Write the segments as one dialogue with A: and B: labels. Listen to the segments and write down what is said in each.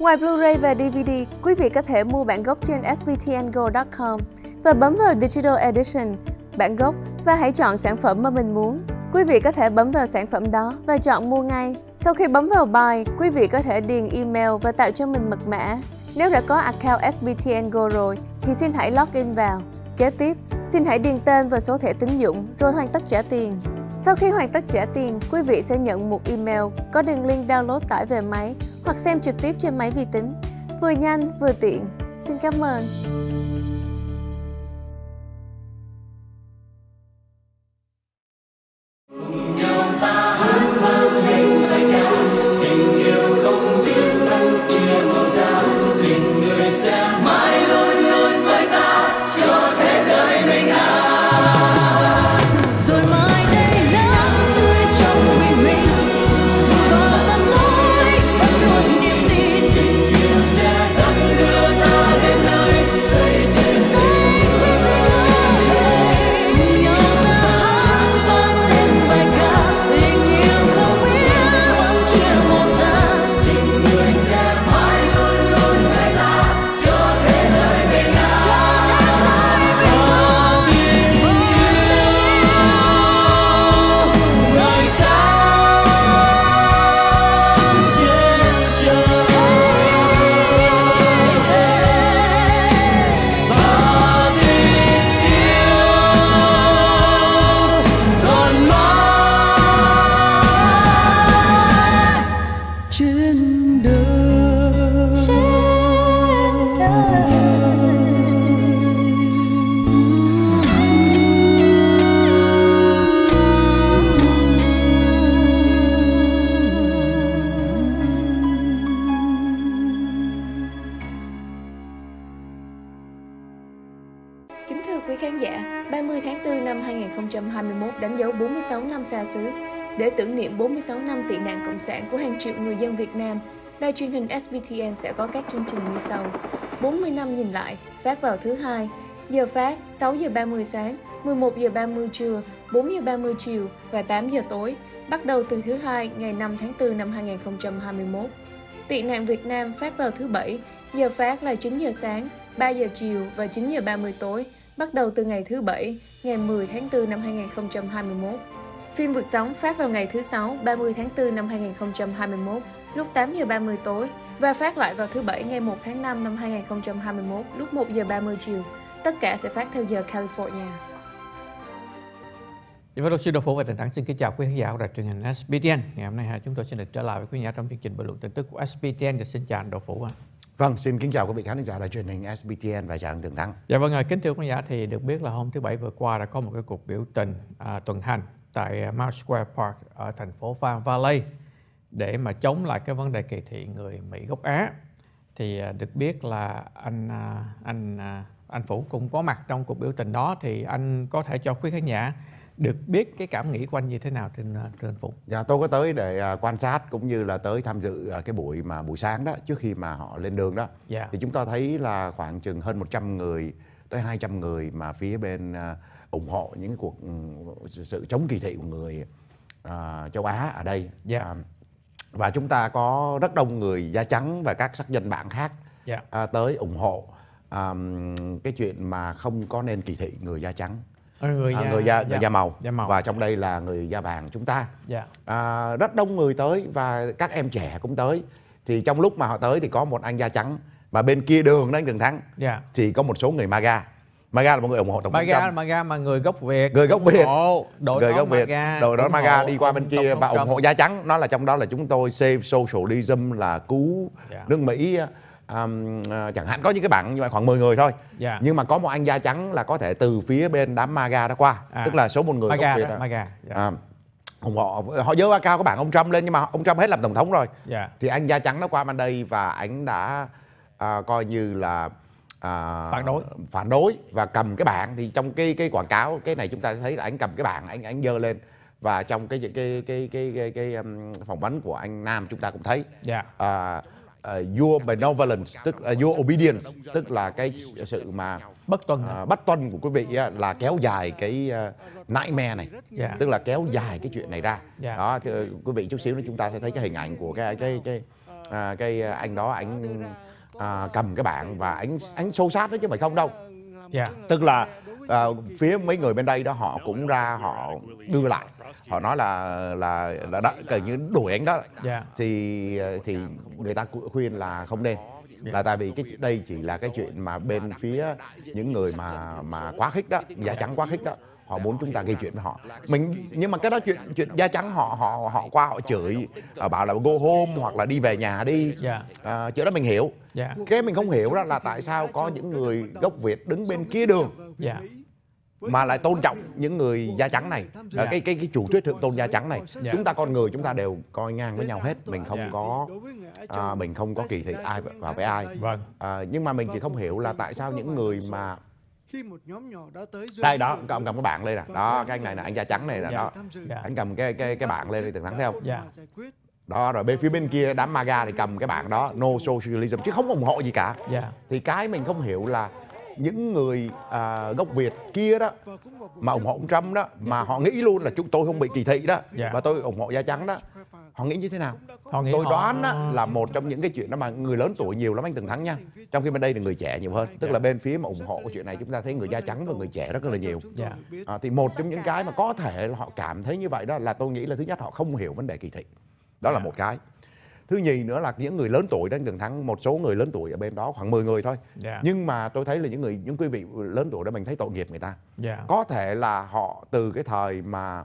A: Ngoài Blu-ray và DVD, quý vị có thể mua bản gốc trên sbtngo.com và bấm vào Digital Edition, bản gốc và hãy chọn sản phẩm mà mình muốn. Quý vị có thể bấm vào sản phẩm đó và chọn mua ngay. Sau khi bấm vào Buy, quý vị có thể điền email và tạo cho mình mật mã. Nếu đã có account sbtngo rồi, thì xin hãy login vào. Kế tiếp, xin hãy điền tên và số thẻ tín dụng rồi hoàn tất trả tiền. Sau khi hoàn tất trả tiền, quý vị sẽ nhận một email có đường link download tải về máy hoặc xem trực tiếp trên máy vi tính. Vừa nhanh, vừa tiện. Xin cảm ơn. Quý khán giả, 30 tháng 4 năm 2021 đánh dấu 46 năm xa xứ. Để tưởng niệm 46 năm tị nạn cộng sản của hàng triệu người dân Việt Nam, đài truyền hình SBTN sẽ có các chương trình như sau. 40 năm nhìn lại, phát vào thứ hai, giờ phát 6 giờ 30 sáng, 11 giờ 30 trưa, 4 giờ 30 chiều và 8 giờ tối, bắt đầu từ thứ hai ngày 5 tháng 4 năm 2021. Tị nạn Việt Nam phát vào thứ bảy, giờ phát là 9 giờ sáng, 3 giờ chiều và 9 giờ 30 tối, bắt đầu từ ngày thứ bảy, ngày 10 tháng 4 năm 2021. Phim vượt sóng phát vào ngày thứ sáu, 30 tháng 4 năm 2021, lúc 8 giờ 30 tối và phát lại vào thứ bảy ngày 1 tháng 5 năm 2021, lúc 1 giờ 30 chiều. Tất cả sẽ phát theo giờ California.
B: Dạ, Và luật sư Đỗ Phủ và Trần Thắng xin kính chào quý khán giả của đài truyền hình SBTN. Ngày hôm nay chúng tôi xin được trở lại với quý khán giả trong chương trình bình luận tin tức của SBTN và xin chào anh Đỗ Phủ. ạ.
C: Vâng, xin kính chào quý vị khán giả đài truyền hình SBTN và chào anh Tường Thắng.
B: Dạ vâng, ạ, kính thưa quý khán giả thì được biết là hôm thứ Bảy vừa qua đã có một cái cuộc biểu tình à, tuần hành tại à, Mount Square Park ở thành phố Van Valley để mà chống lại cái vấn đề kỳ thị người Mỹ gốc Á. Thì à, được biết là anh à, anh anh Phủ cũng có mặt trong cuộc biểu tình đó thì anh có thể cho quý khán giả được biết cái cảm nghĩ của anh như thế nào trên trên Phủ.
C: Dạ, tôi có tới để quan sát cũng như là tới tham dự cái buổi mà buổi sáng đó trước khi mà họ lên đường đó.
B: Dạ.
C: Thì chúng ta thấy là khoảng chừng hơn 100 người tới 200 người mà phía bên ủng hộ những cuộc ừ, sự chống kỳ thị của người à, châu Á ở đây.
B: Dạ.
C: À, và chúng ta có rất đông người da trắng và các sắc dân bạn khác
B: Dạ.
C: à, tới ủng hộ à, cái chuyện mà không có nên kỳ thị người da trắng.
B: Ờ, người
C: À,
B: da,
C: người da người da màu.
B: da màu.
C: và trong đây là người da vàng chúng ta
B: Dạ.
C: à, rất đông người tới và các em trẻ cũng tới thì trong lúc mà họ tới thì có một anh da trắng và bên kia đường đó anh Thắng
B: Dạ.
C: thì có một số người MAGA MAGA là một người ủng hộ tổng thống
B: Maga
C: Trump
B: Maga mà người gốc Việt
C: Người gốc Việt.
B: đội
C: người gốc Việt
B: MAGA,
C: đội đó MAGA đi qua bên kia và ủng hộ da trắng nó là trong đó là chúng tôi save socialism là cứu
B: Dạ.
C: nước Mỹ um, à, chẳng hạn có những cái bạn nhưng mà khoảng 10 người thôi
B: Dạ.
C: nhưng mà có một anh da trắng là có thể từ phía bên đám MAGA đó qua
B: À.
C: tức là số một người
B: Maga
C: gốc Việt
B: đó,
C: đó.
B: Maga. Dạ.
C: À, ủng hộ họ dơ cao các bạn ông Trump lên nhưng mà ông Trump hết làm tổng thống rồi
B: Dạ.
C: thì anh da trắng nó qua bên đây và anh đã à, coi như là à,
B: Phản đối.
C: phản đối và cầm cái bảng thì trong cái cái quảng cáo cái này chúng ta thấy là anh cầm cái bảng anh anh giơ lên và trong cái cái cái cái cái, cái, cái um, phỏng vấn của anh Nam chúng ta cũng thấy
B: Dạ.
C: à, à, your benevolence tức uh, your obedience tức là cái sự mà
B: Bất tuân.
C: à, bất tuân của quý vị á, là kéo dài cái uh, nightmare này
B: Dạ.
C: tức là kéo dài cái chuyện này ra
B: Dạ.
C: đó thì, uh, quý vị chút xíu nữa chúng ta sẽ thấy cái hình ảnh của cái cái cái à, cái anh đó anh à, cầm cái bảng và anh anh xô sát đó chứ phải không đâu.
B: Dạ.
C: tức là à, phía mấy người bên đây đó họ cũng ra họ đưa lại. Họ nói là là là đã, gần như đuổi anh đó.
B: Dạ.
C: thì thì người ta khuyên là không nên. Là tại vì cái đây chỉ là cái chuyện mà bên phía những người mà mà quá khích đó da trắng quá khích đó họ muốn chúng ta gây chuyện với họ mình nhưng mà cái đó chuyện chuyện da trắng họ họ họ qua họ chửi bảo là go home hoặc là đi về nhà đi
B: Dạ.
C: à, chuyện đó mình hiểu
B: Dạ.
C: cái mình không hiểu đó là tại sao có những người gốc Việt đứng bên kia đường
B: Dạ.
C: mà lại tôn trọng những người da trắng này
B: Dạ.
C: Ờ, cái cái cái chủ thuyết thượng tôn da trắng này
B: Dạ.
C: chúng ta con người chúng ta đều coi ngang với nhau hết mình không
B: Dạ.
C: có à, mình không có kỳ thị ai vào với ai
B: Vâng.
C: à, nhưng mà mình chỉ không hiểu là tại sao những người mà
D: khi một nhóm nhỏ đã tới
C: đây đó ông cầm cái bảng lên nè đó cái anh này là anh da trắng này là
B: Dạ.
C: đó
B: Dạ.
C: anh cầm cái cái cái bảng lên đi từng thắng thấy không
B: Dạ.
C: đó rồi bên phía bên kia đám maga thì cầm cái bảng đó no socialism chứ không ủng hộ gì cả
B: Dạ.
C: thì cái mình không hiểu là những người à, gốc Việt kia đó mà ủng hộ ông Trump đó mà họ nghĩ luôn là chúng tôi không bị kỳ thị đó
B: Dạ.
C: và tôi ủng hộ da trắng đó họ nghĩ như thế nào
B: Họ nghĩ
C: tôi
B: họ-
C: đoán á, là một trong những cái chuyện đó mà người lớn tuổi nhiều lắm anh từng thắng nha trong khi bên đây là người trẻ nhiều hơn tức
B: Dạ.
C: là bên phía mà ủng hộ cái chuyện này chúng ta thấy người da trắng và người trẻ rất là nhiều
B: Dạ.
C: à, thì một trong những cái mà có thể là họ cảm thấy như vậy đó là tôi nghĩ là thứ nhất họ không hiểu vấn đề kỳ thị đó là
B: Dạ.
C: một cái thứ nhì nữa là những người lớn tuổi đó anh từng thắng một số người lớn tuổi ở bên đó khoảng 10 người thôi
B: Dạ.
C: nhưng mà tôi thấy là những người những quý vị lớn tuổi đó mình thấy tội nghiệp người ta
B: Dạ.
C: có thể là họ từ cái thời mà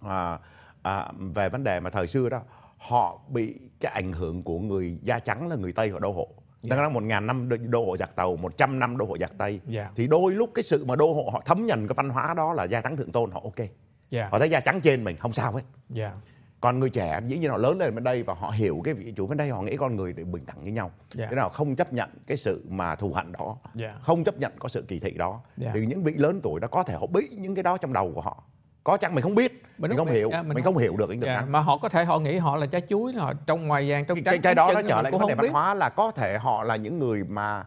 C: à, à, về vấn đề mà thời xưa đó họ bị cái ảnh hưởng của người da trắng là người tây họ đô hộ đang là một ngàn năm đô- hộ giặc tàu 100 năm đô hộ giặc tây
B: Dạ.
C: thì đôi lúc cái sự mà đô hộ họ thấm nhuần cái văn hóa đó là da trắng thượng tôn họ ok
B: Dạ.
C: họ thấy da trắng trên mình không sao hết
B: Dạ.
C: còn người trẻ dĩ nhiên họ lớn lên bên đây và họ hiểu cái vị chủ bên đây họ nghĩ con người đều bình đẳng với nhau
B: Dạ.
C: cái nào không chấp nhận cái sự mà thù hận đó
B: Dạ.
C: không chấp nhận có sự kỳ thị đó
B: Dạ.
C: thì những vị lớn tuổi đó có thể họ bị những cái đó trong đầu của họ có chăng mình không biết. Mình,
B: Mình
C: không hiểu.
B: mình
C: mình,
B: không
C: hiểu được anh được thắng
B: mà họ có thể họ nghĩ họ là trái chuối họ trong ngoài vàng trong
C: cái,
B: trắng
C: cái, cái đó nó trở lại cái vấn đề văn hóa là có thể họ là những người mà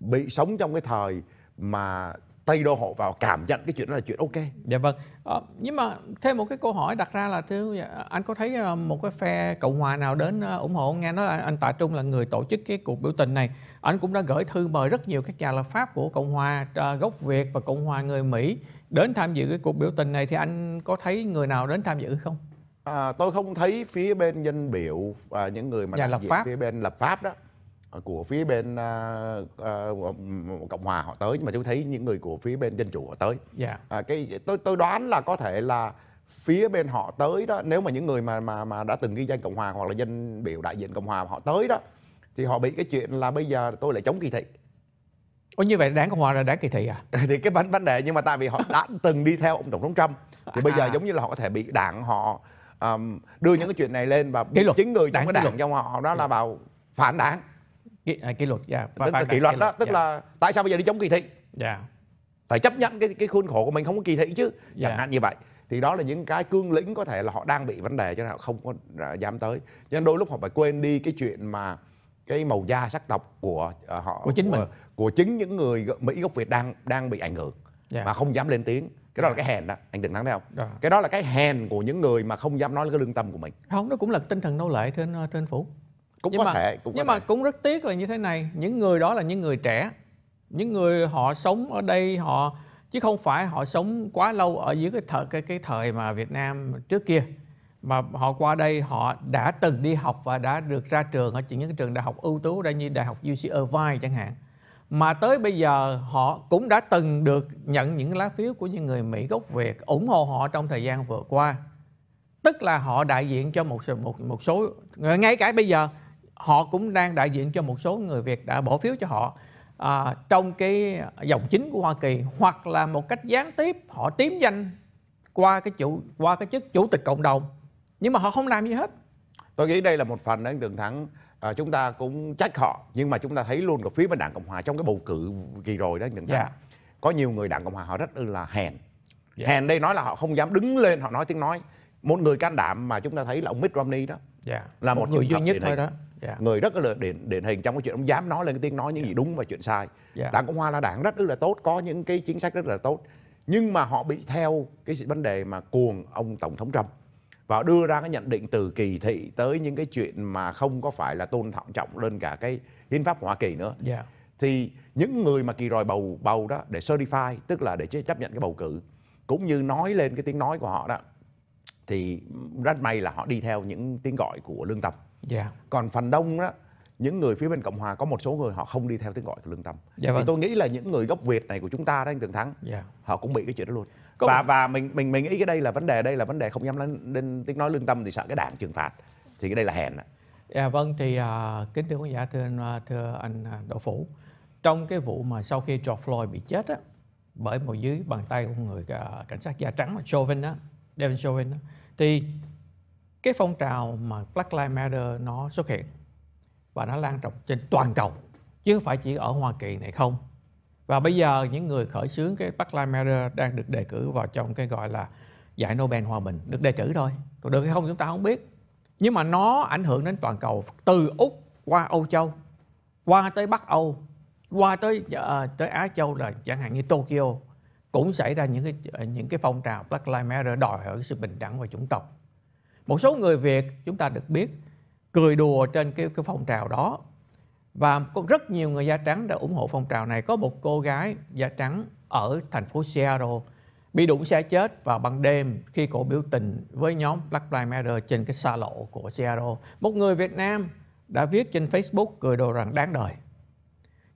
C: bị sống trong cái thời mà tây đô hộ vào cảm nhận cái chuyện đó là chuyện ok
B: Dạ vâng. Ờ, nhưng mà thêm một cái câu hỏi đặt ra là thưa anh có thấy ờ, một cái phe cộng hòa nào đến ờ, ủng hộ nghe nói anh Tạ Trung là người tổ chức cái cuộc biểu tình này. Anh cũng đã gửi thư mời rất nhiều các nhà lập pháp của cộng hòa ờ, gốc Việt và cộng hòa người Mỹ đến tham dự cái cuộc biểu tình này thì anh có thấy người nào đến tham dự không?
C: à, tôi không thấy phía bên dân biểu à, những người mà
B: Nhà
C: đại
B: lập pháp.
C: phía bên lập pháp đó của phía bên à, à, cộng hòa họ tới nhưng mà tôi thấy những người của phía bên dân chủ họ tới
B: Dạ.
C: à, cái tôi tôi đoán là có thể là phía bên họ tới đó nếu mà những người mà mà mà đã từng ghi danh cộng hòa hoặc là dân biểu đại diện cộng hòa họ tới đó thì họ bị cái chuyện là bây giờ tôi lại chống kỳ thị
B: Ồ, như vậy đảng cộng hòa là đảng kỳ thị à?
C: thì cái vấn vấn đề nhưng mà tại vì họ đã từng đi theo ông tổng thống Trump thì bây giờ
B: À.
C: giống như là họ có thể bị đảng họ um, đưa những cái chuyện này lên và chính người trong
B: Đảng
C: cái đảng trong họ đó là vào phản đảng
B: Kỷ, à, kỷ luật, dạ.
C: là
B: Phản
C: kỷ luật đó tức
B: dạ.
C: là tại sao bây giờ đi chống kỳ thị
B: Dạ.
C: phải chấp nhận cái cái khuôn khổ của mình không có kỳ thị chứ
B: Dạ.
C: chẳng hạn như vậy thì đó là những cái cương lĩnh có thể là họ đang bị vấn đề cho nên họ không có à, dám tới cho nên đôi lúc họ phải quên đi cái chuyện mà cái màu da sắc tộc của à, họ
B: Của chính mình.
C: của chính những người Mỹ gốc Việt đang đang bị ảnh hưởng
B: Dạ.
C: mà không dám lên tiếng cái đó là cái hèn đó anh từng thắng thấy không
B: Dạ.
C: cái đó là cái hèn của những người mà không dám nói cái lương tâm của mình
B: Không, nó cũng là tinh thần nô lệ trên ờ, trên phủ.
C: Cũng
B: nhưng
C: có
B: mà,
C: thể cũng
B: nhưng mà
C: thể.
B: cũng rất tiếc là như thế này. Những người đó là những người trẻ. Những người họ sống ở đây họ chứ không phải họ sống quá lâu ở dưới cái thời cái cái thời mà Việt Nam trước kia. Mà họ qua đây họ đã từng đi học và đã được ra trường ở những cái trường đại học ưu tú đây như đại học UC Irvine chẳng hạn. Mà tới bây giờ họ cũng đã từng được nhận những lá phiếu của những người Mỹ gốc Việt ủng hộ họ trong thời gian vừa qua. Tức là họ đại diện cho một một một số ngay cả bây giờ họ cũng đang đại diện cho một số người Việt đã bỏ phiếu cho họ à, trong cái dòng chính của Hoa Kỳ hoặc là một cách gián tiếp họ tím danh qua cái chủ qua cái chức chủ tịch cộng đồng. Nhưng mà họ không làm gì hết.
C: Tôi nghĩ đây là một phần anh Tường Thắng. À, chúng ta cũng trách họ nhưng mà chúng ta thấy luôn của phía bên đảng cộng hòa trong cái bầu cử kỳ rồi đó anh Tường Thắng
B: Dạ.
C: có nhiều người đảng cộng hòa họ rất là hèn.
B: Dạ.
C: hèn đây nói là họ không dám đứng lên họ nói tiếng nói. Một người can đảm mà chúng ta thấy là ông Mitt Romney đó.
B: Dạ.
C: Là một
B: người
C: trường
B: duy nhất thôi đó dạ.
C: người rất là điển điển hình trong cái chuyện ông dám nói lên cái tiếng nói những gì đúng và chuyện sai.
B: Dạ.
C: đảng cộng hòa là đảng rất là tốt có những cái chính sách rất là tốt. Nhưng mà họ bị theo cái vấn đề mà cuồng ông tổng thống Trump và đưa ra cái nhận định từ kỳ thị tới những cái chuyện mà không có phải là tôn trọng trọng lên cả cái hiến pháp của Hoa Kỳ nữa.
B: Dạ.
C: Thì những người mà kỳ rồi bầu bầu đó để certify tức là để chấp nhận cái bầu cử cũng như nói lên cái tiếng nói của họ đó thì rất may là họ đi theo những tiếng gọi của lương tâm
B: dạ.
C: Còn phần đông đó những người phía bên cộng hòa có một số người họ không đi theo tiếng gọi của lương tâm.
B: Dạ
C: thì
B: vâng.
C: tôi nghĩ là những người gốc việt này của chúng ta đó anh tường thắng
B: dạ.
C: họ cũng bị cái chuyện đó luôn.
B: Có
C: và
B: một-
C: và mình mình mình nghĩ cái đây là vấn đề đây là vấn đề không dám lên, tiếng nói lương tâm thì sợ cái đảng trừng phạt. Thì cái đây là hèn ạ.
B: Dạ vâng thì à, kính thưa quý giả thưa à, thưa anh à, Đỗ Phủ. Trong cái vụ mà sau khi George Floyd bị chết á bởi một dưới bàn tay của người cảnh sát da trắng là Chauvin á Devin Chauvin á thì cái phong trào mà Black Lives Matter nó xuất hiện và nó lan rộng trên toàn cầu chứ không phải chỉ ở Hoa Kỳ này không. Và bây giờ những người khởi xướng cái Black Lives Matter đang được đề cử vào trong cái gọi là giải Nobel hòa bình được đề cử thôi. Còn được hay không chúng ta không biết. Nhưng mà nó ảnh hưởng đến toàn cầu từ úc qua âu châu qua tới bắc âu qua tới uh, tới á châu là chẳng hạn như tokyo cũng xảy ra những cái ờ, những cái phong trào Black Lives Matter đòi hỏi sự bình đẳng và chủng tộc một số người Việt, chúng ta được biết, cười đùa trên cái cái phong trào đó và có rất nhiều người da trắng đã ủng hộ phong trào này có một cô gái da trắng ở thành phố Seattle bị đụng xe chết vào ban đêm khi cổ biểu tình với nhóm Black Lives Matter trên cái xa lộ của Seattle. Một người Việt Nam đã viết trên Facebook cười đồ rằng đáng đời.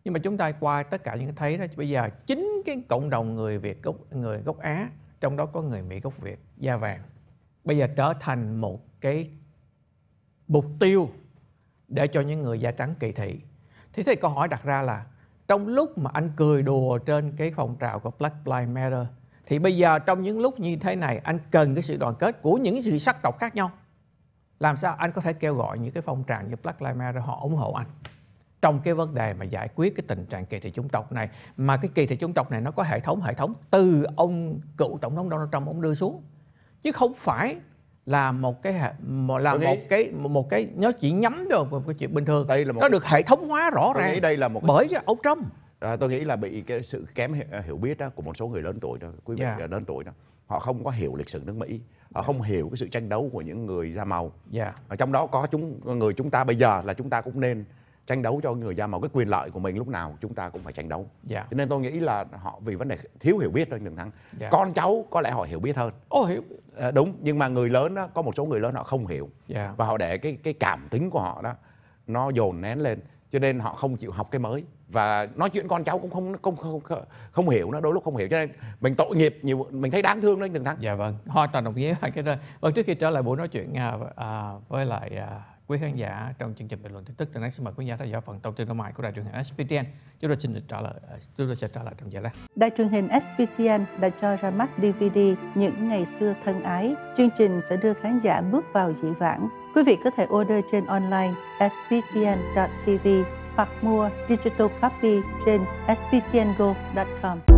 B: Nhưng mà chúng ta qua tất cả những cái thấy đó, bây giờ chính cái cộng đồng người Việt gốc, người gốc Á, trong đó có người Mỹ gốc Việt, da vàng bây giờ trở thành một cái mục tiêu để cho những người da trắng kỳ thị. Thì câu hỏi đặt ra là, trong lúc mà anh cười đùa trên cái phong trào của Black Lives Matter, thì bây giờ trong những lúc như thế này, anh cần cái sự đoàn kết của những sự sắc tộc khác nhau. Làm sao anh có thể kêu gọi những cái phong trào như Black Lives Matter họ ủng hộ anh trong cái vấn đề mà giải quyết cái tình trạng kỳ thị chủng tộc này mà cái kỳ thị chủng tộc này nó có hệ thống hệ thống từ ông cựu tổng thống Donald Trump ông đưa xuống chứ không phải là một cái một- là
C: nghĩ-
B: một cái một cái nó chỉ nhắm được một cái chuyện bình thường.
C: Đây là một
B: nó được hệ thống hóa rõ
C: tôi nghĩ
B: ràng
C: đây là một cái
B: bởi cái ông Trump
C: À, tôi nghĩ là bị cái sự kém hiểu, hiểu biết đó của một số người lớn tuổi đó quý vị
B: Dạ.
C: lớn tuổi đó. Họ không có hiểu lịch sử nước Mỹ. Họ không hiểu cái sự tranh đấu của những người da màu.
B: Dạ
C: ở trong đó có chúng người chúng ta bây giờ là chúng ta cũng nên tranh đấu cho người da màu cái quyền lợi của mình lúc nào chúng ta cũng phải tranh đấu.
B: Dạ.
C: Cho nên tôi nghĩ là họ vì vấn đề thiếu hiểu biết thôi đừng thắng.
B: Dạ.
C: con cháu có lẽ họ hiểu biết hơn.
B: Ô hiểu.
C: À, đúng nhưng mà người lớn đó có một số người lớn họ không hiểu.
B: Dạ.
C: Và họ để cái cái cảm tính của họ đó nó dồn nén lên. Cho nên họ không chịu học cái mới. Và nói chuyện con cháu cũng không không không, không, không hiểu nó đôi lúc không hiểu. Cho nên mình tội nghiệp nhiều mình thấy đáng thương đấy đừng thắng.
B: Dạ vâng, hoàn toàn đồng ý với cái đó. Vâng, trước khi trở lại buổi nói chuyện à, à, với lại à, quý khán giả trong chương trình bình luận tin tức, tôi xin mời quý khán giả theo dõi phần thông tin online của đài truyền hình SPTN. Chúng tôi xin được trả lời, à, chúng tôi sẽ trả lời trong giờ đây.
E: Đài truyền hình SPTN đã cho ra mắt DVD Những ngày xưa thân ái. Chương trình sẽ đưa khán giả bước vào dĩ vãng. Quý vị có thể order trên online sptn.tv hoặc mua digital copy trên sptngo.com.